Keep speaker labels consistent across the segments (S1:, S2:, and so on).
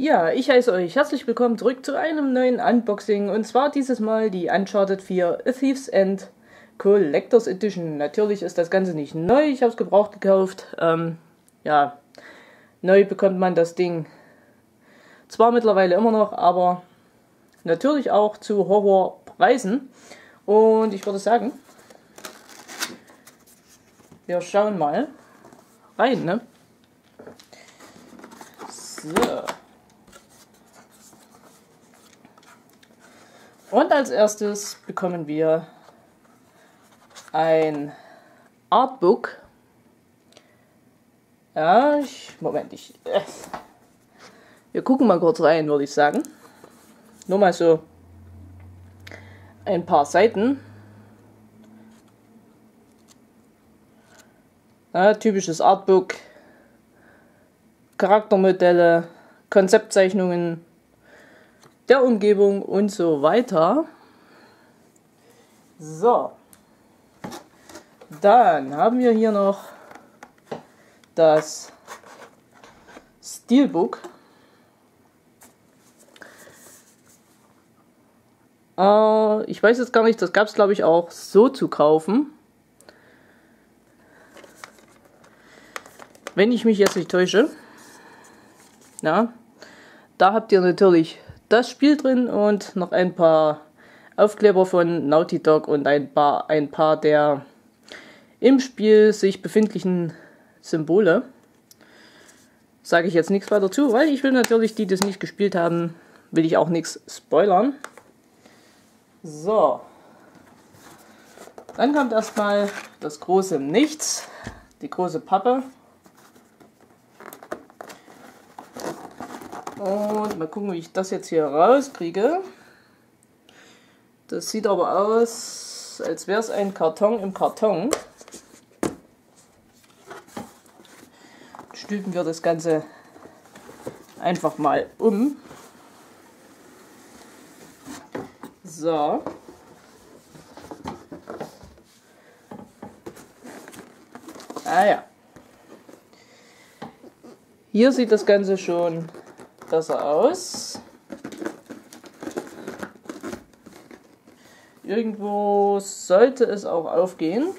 S1: Ja, ich heiße euch herzlich willkommen zurück zu einem neuen Unboxing und zwar dieses Mal die Uncharted 4 A Thief's End Collectors Edition. Natürlich ist das Ganze nicht neu, ich habe es gebraucht gekauft. Ähm, ja, neu bekommt man das Ding zwar mittlerweile immer noch, aber natürlich auch zu Horrorpreisen. Und ich würde sagen, wir schauen mal rein, ne? So. Und als erstes bekommen wir ein Artbook. Ja, ich, Moment, ich. Äh, wir gucken mal kurz rein, würde ich sagen. Nur mal so ein paar Seiten. Ja, typisches Artbook. Charaktermodelle, Konzeptzeichnungen, der Umgebung und so weiter. So. Dann haben wir hier noch das Steelbook. Äh, ich weiß jetzt gar nicht, das gab es glaube ich auch so zu kaufen. Wenn ich mich jetzt nicht täusche. Ja, da habt ihr natürlich das Spiel drin und noch ein paar Aufkleber von Naughty Dog und ein paar, ein paar der im Spiel sich befindlichen Symbole. Sage ich jetzt nichts weiter zu, weil ich will natürlich, die das nicht gespielt haben, will ich auch nichts spoilern. So. Dann kommt erstmal das große Nichts, die große Pappe. Und mal gucken, wie ich das jetzt hier rauskriege. Das sieht aber aus, als wäre es ein Karton im Karton. Stülpen wir das Ganze einfach mal um. So. Ah ja. Hier sieht das Ganze schon besser aus. Irgendwo sollte es auch aufgehen.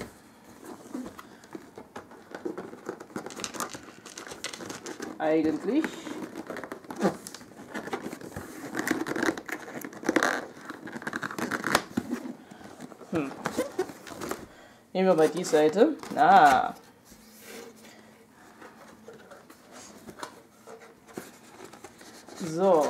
S1: Eigentlich. Hm. Nehmen wir mal die Seite. Ah. So.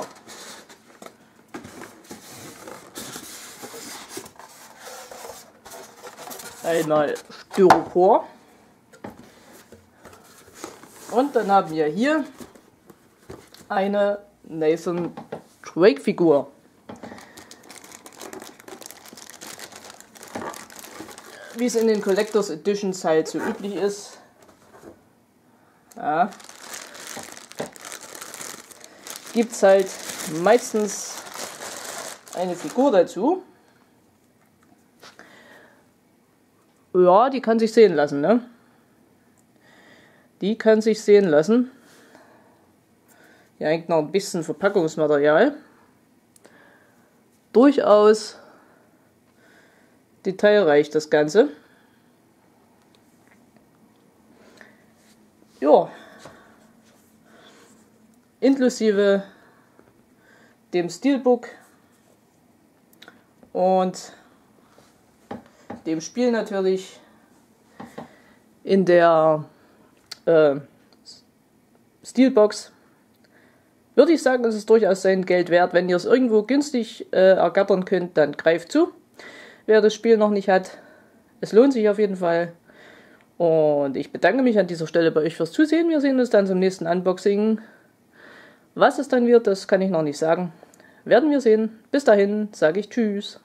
S1: Einmal Styropor. Und dann haben wir hier eine Nathan Drake Figur. Wie es in den Collectors Editions halt so üblich ist. Ja, gibt es halt meistens eine Figur dazu. Ja, die kann sich sehen lassen, ne? Die kann sich sehen lassen. Hier hängt noch ein bisschen Verpackungsmaterial. Durchaus detailreich das Ganze. Ja, inklusive dem Steelbook und dem Spiel natürlich in der äh, Steelbox würde ich sagen, es ist durchaus sein Geld wert. Wenn ihr es irgendwo günstig äh, ergattern könnt, dann greift zu. Wer das Spiel noch nicht hat, es lohnt sich auf jeden Fall. Und ich bedanke mich an dieser Stelle bei euch fürs Zusehen. Wir sehen uns dann zum nächsten Unboxing. Was es dann wird, das kann ich noch nicht sagen. Werden wir sehen. Bis dahin sage ich Tschüss.